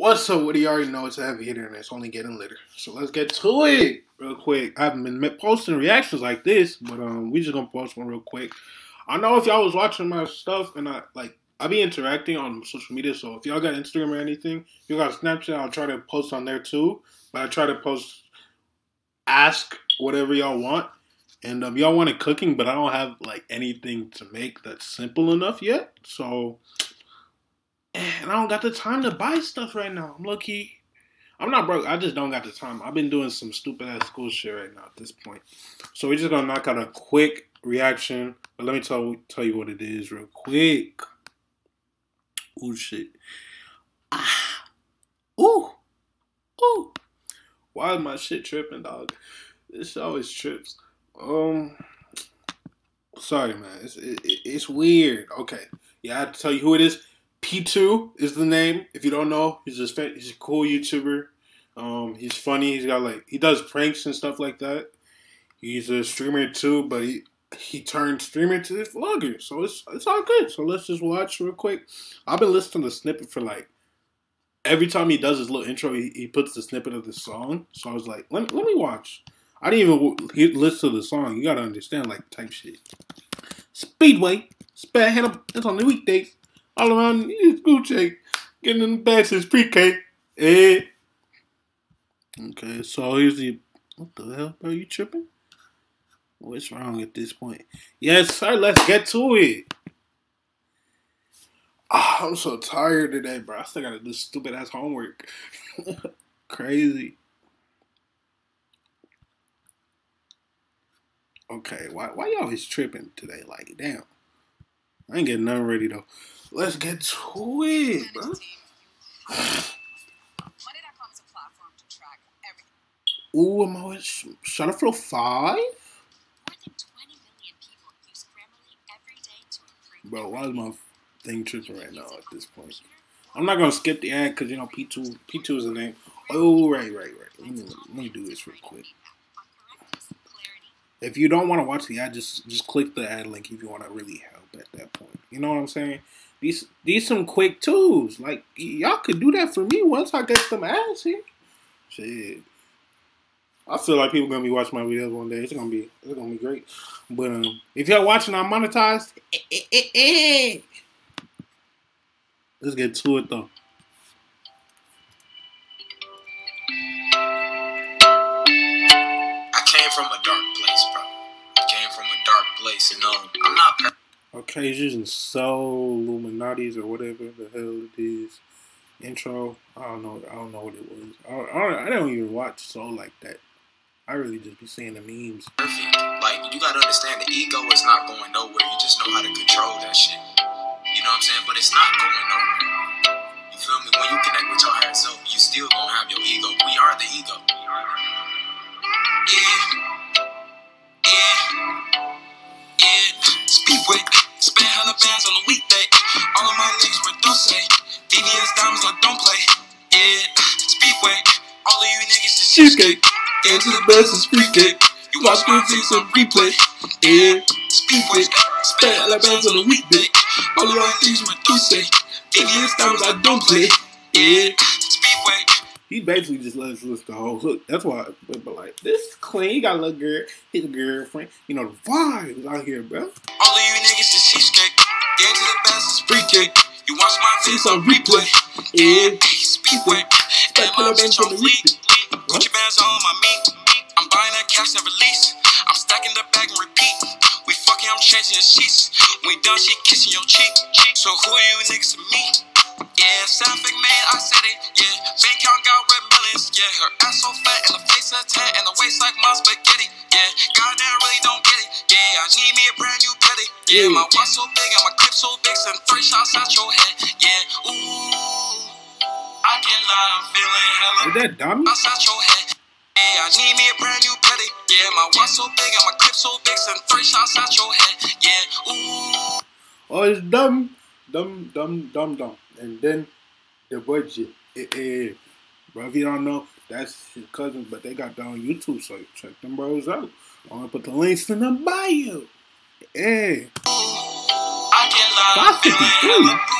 What's up? What do you already know? It's a heavy hitter and it's only getting litter. So let's get to it real quick. I haven't been posting reactions like this, but um, we just gonna post one real quick. I know if y'all was watching my stuff and I like I be interacting on social media, so if y'all got Instagram or anything, you got Snapchat, I'll try to post on there too. But I try to post ask whatever y'all want. And um, y'all wanted cooking, but I don't have like anything to make that's simple enough yet. So and I don't got the time to buy stuff right now. I'm lucky. I'm not broke. I just don't got the time. I've been doing some stupid ass school shit right now at this point. So we're just gonna knock out a quick reaction. But let me tell tell you what it is real quick. Ooh shit. Ah. Ooh. Ooh. Why is my shit tripping, dog? This always trips. Um. Sorry, man. It's it, it's weird. Okay. Yeah, I have to tell you who it is. P2 is the name. If you don't know, he's just he's a cool YouTuber. Um, he's funny. He's got like he does pranks and stuff like that. He's a streamer too, but he he turned streamer to this vlogger, so it's it's all good. So let's just watch real quick. I've been listening to the snippet for like every time he does his little intro, he, he puts the snippet of the song. So I was like, let, let me watch. I didn't even listen to the song. You gotta understand like type shit. Speedway, head up. It's on the weekdays all around his Gucci, getting in the back since pre-K. Eh. Okay, so here's the what the hell, bro? You tripping? What's wrong at this point? Yes, sir. Let's get to it. Oh, I'm so tired today, bro. I still gotta do stupid ass homework. Crazy. Okay, why why y'all always tripping today? Like, damn. I ain't getting nothing ready though. Let's get to it, bro. Ooh, I'm always Shutterflow 5? Bro, why is my thing tripping right now at this point? I'm not gonna skip the ad because you know P2 P2 is the name. Oh right, right, right. Let me, let me do this real quick. If you don't want to watch the ad, just just click the ad link if you want to really at that point. You know what I'm saying? These these some quick tools. Like y'all could do that for me once I get some ass here. Shit. I feel like people gonna be watching my videos one day. It's gonna be it's gonna be great. But um, if y'all watching I'm monetized, let's get to it though. I came from a dark place, bro. I came from a dark place, and um, I'm not. He's using Soul Illuminati's or whatever the hell it is. Intro. I don't know. I don't know what it was. I don't, I don't even watch Soul like that. I really just be seeing the memes. Like you gotta understand, the ego is not going nowhere. You just know how to control that shit. You know what I'm saying? But it's not going nowhere. You feel me? When you connect with your higher self, you still gonna have your ego. We are the ego. Spend hundred bands on a weekday. All of my niggas were dose. VVS diamonds like don't play. Yeah, speedway. All of you niggas is cheesecake. Into the best is free. You watch good things on replay. Yeah, speedway. Spend hundred bands on a weekday. All of my niggas were dose. VVS diamonds I don't play. Yeah, speedway. He basically just let us listen to the whole hook. That's why, but, but like, this is clean. He got a little girl, his girlfriend. You know, the vibes out here, bro. All of you niggas is cheesecake. Get to the best free cake. You watch my face on replay. Yeah, speedway. And my bitch on leak. Gucci bands on my meat. I'm buying that cash and release. I'm stacking the bag and repeat. We fucking, I'm changing the sheets. When we done, she kissing your cheek. So who are you niggas to me? Yeah, Sapphic man, I said it. Yeah, bank account got red. Yeah, her ass so fat and the face a tat and the waist like my spaghetti. Yeah, goddamn really don't get it. Yeah, I need me a brand new petty. Yeah, my watch so big and my clip so big, send three shots out your head. Yeah, ooh, I can't lie, I'm feeling hella. Is that dummy? Outside your head. Yeah, I need me a brand new petty. Yeah, my watch so big and my clip so big, send three shots out your head. Yeah, ooh. Oh, it's dumb, dumb, dumb, dumb, dumb and then the budget. Eh, eh. Bro, if you don't know, that's his cousin, but they got that on YouTube, so check them bros out. I'm gonna put the links in the bio. Yeah. 553. I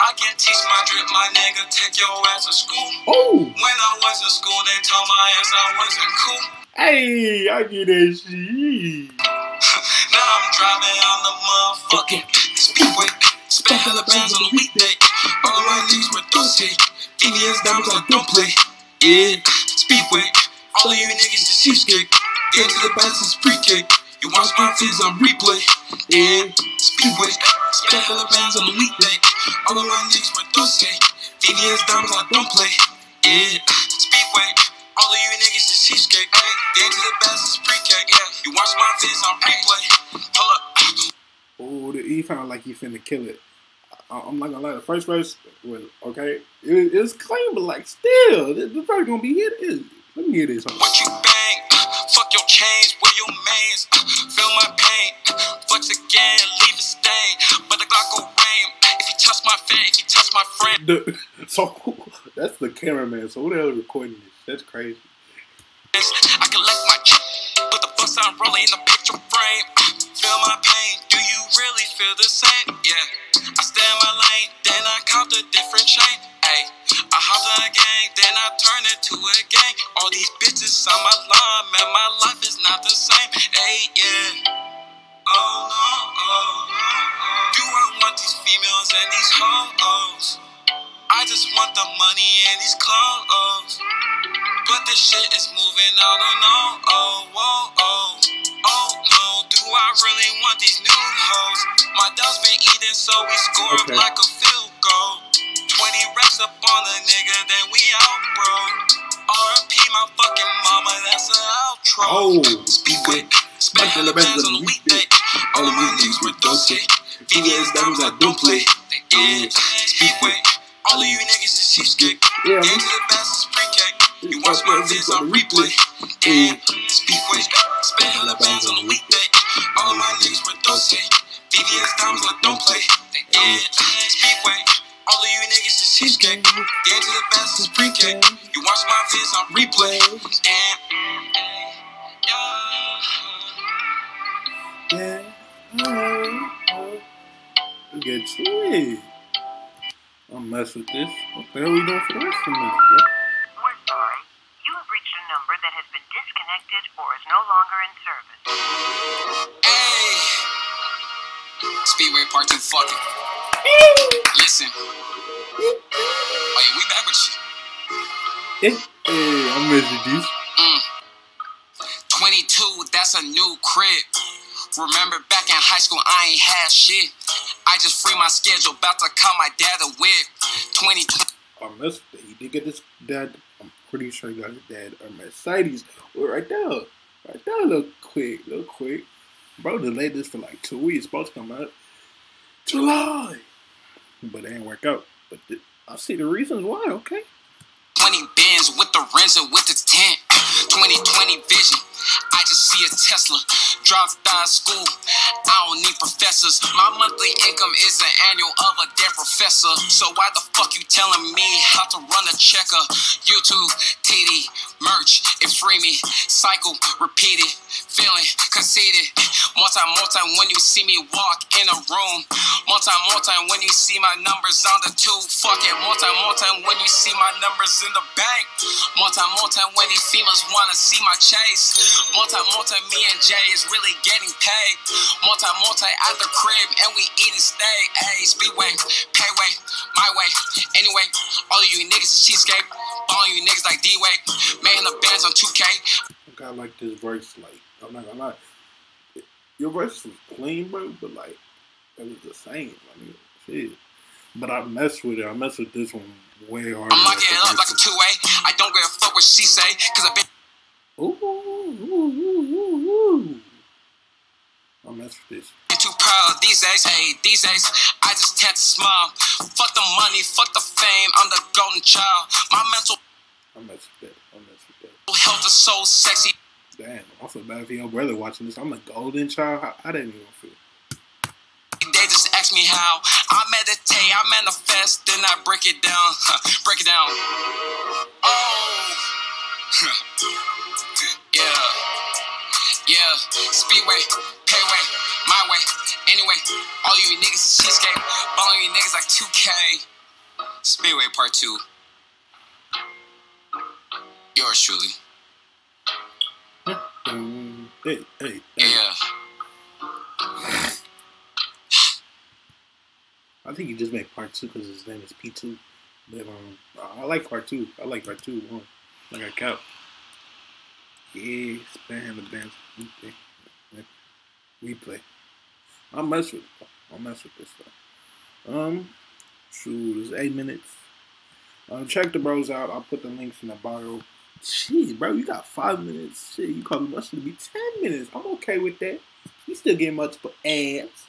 I can teach my drip, my nigga. Take your ass to school. Oh, When I was in school, they told my ass I wasn't cool. hey, I get that shit. Now I'm driving on the motherfucking speedway. Spend hella bands on a weekday. All my niggas were thirsty. VVS diamonds I don't play. Yeah, speedway. All of you niggas is cheapskate. Get to the bastards pre-K. You watch my vids on replay. Yeah, speedway. Spend hella bands on a weekday. All of my niggas were thirsty. VVS diamonds I don't play. Yeah, speedway. All of you niggas is cheapskate. Get to the bastards pre-K. Yeah, you watch my vids on replay. Hold up. Oh, the- he found like he finna kill it. I'm not gonna lie, the first verse was okay. It, it was clean, but like still, the, the verse gonna be hit. It, let me hear this. One. What you bang? Uh, fuck your chains, where your mains? Uh, feel my pain. Uh, flex again, leave a stain. But the Glock go rain. If you touch my fan, if you touch my friend. The, so that's the cameraman. So who the hell is recording this? That's crazy. I collect my check. Put the bus on rolling in the picture frame. Uh, feel my pain. Do you really feel the same? Yeah. I stay in my lane, then I count the different chain. Ayy, I hop in a gang, then I turn into a gang. All these bitches on my line, man, my life is not the same. Ayy, yeah. Oh no, oh. Do I want these females and these hoes? I just want the money and these clothes. But this shit is moving, I don't know. Oh, whoa, oh, oh no. Do I really want these new hoes? My dog's been eating, so we score Okay. like a field goal. 20 reps up on the nigga, then we out, bro. RP my fucking mama, that's an outro. Oh, Speedway, spend hella bands on the weekday. All of my niggas. VVS diamonds I don't play. Yeah, Speedway, all of you niggas is cheapskate. Yeah, You watch my vids on replay. Yeah, Speedway, spend hella bands on the weekday. All my niggas were dosey. VVS diamonds I don't play. Yeah, Speedway, all of you niggas is cheapskate. to the fastest pre-K. You watch my vids on replay. And, yeah. Get to. I'll mess with this. What the hell we doing for the rest of the minute, bro? We're sorry. You have reached a number that has been disconnected or is no longer in service. Hey, Speedway Part 2 fucking. Listen. Oh yeah, we back with you. Eh, hey, I'm messing this. Mm. 22, that's a new crib. Remember back in high school, I ain't had shit. I just free my schedule, about to call my dad a whip. 2020. I messed with it. He did get this dad. I'm pretty sure he got his dad a Mercedes. Well, right there. Right there, little quick, little quick. Bro delayed this for like two weeks. Supposed to come out July. But it ain't work out. But th- I see the reasons why, okay? 20 bins with the rims with the tent. 2020 vision. I just see a Tesla. drive of school. I don't need professors. My monthly income is an annual of a damn professor. So why the fuck you telling me how to run a checker? YouTube, TD, merch, it free me. Cycle, repeat it. Feeling conceited. More time, more time when you see me walk in a room. More time, more time when you see my numbers on the two. Fuck it. More time, more time when you see my numbers in the bank. More time, more time when these females wanna see my chase. More time me and Jay is really getting paid. More time at the crib and we eating steak. Hey, speedway, payway, my way. Anyway, all of you niggas is cheesecake. All you niggas like D-Way. Making the bands on 2K. I got like this verse, like, I'm not gonna lie. Your verse was clean, bro, but like, it was the same. I mean, shit. But I messed with it. I messed with this one way harder. I'm locking it up like a two-way. I don't give a fuck what she say, cause I've been I with too proud these days. Hey, these days, I just tend to smile. Fuck the money, fuck the fame. I'm the golden child. My mental I messed with that. I messed with that. health is so sexy. Damn, I feel bad for your brother watching this. I'm a golden child. How, I didn't even feel. They just ask me how. I meditate, I manifest, then I break it down. break it down. Oh. yeah. Yeah. Speedway, payway, my way. Anyway, all you niggas is cheesecake. All you niggas like 2K. Speedway Part 2. Yours truly. Hey, hey, hey. Yeah. I think he just made part two because his name is P two. But um, I like part two. I like part two. One, like I count. Yeah, spam the dance replay. I'll mess with. I'll mess with this stuff. Um, shoot, it's eight minutes. Um, check the bros out. I'll put the links in the bio. Shit, bro, you got five minutes. Shit, you probably must be ten minutes. I'm okay with that. We still getting multiple ads,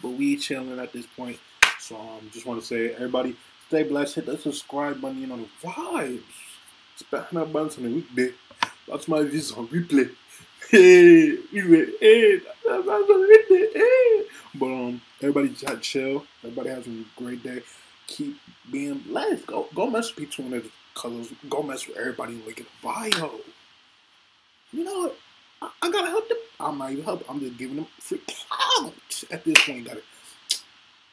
but we chilling at this point. So um, just want to say, everybody, stay blessed. Hit the subscribe button. You know the vibes. That button on the weekday. Watch my videos on replay. Hey, replay. Hey, that's. Hey. But um, everybody just chill. Everybody has a great day. Keep being blessed. Go go mess with P2 the colors. Go mess with everybody in in the bio. You know what? I, I gotta help them. I'm not even helping. I'm just giving them free clout at this point. Gotta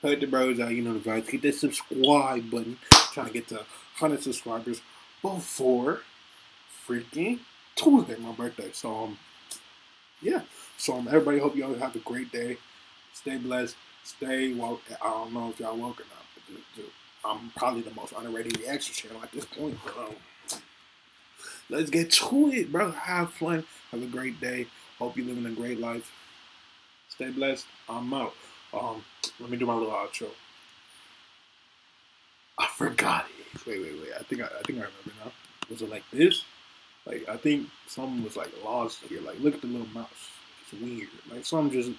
hurt the bros out. You know the vibes. Hit that subscribe button. trying to get to 100 subscribers before freaking Tuesday, my birthday. So um, yeah. So um, everybody, hope y'all have a great day. Stay blessed. Stay woke. I don't know if y'all woke or not. But just, just, I'm probably the most underrated reaction channel at this point. But, um, let's get to it, bro. Have fun. Have a great day. Hope you're living a great life. Stay blessed. I'm out. Um, let me do my little outro. I forgot it. Wait, wait, wait. I think I, I think I remember now. Was it like this? Like I think something was like lost here. Like look at the little mouse. It's weird. Like something just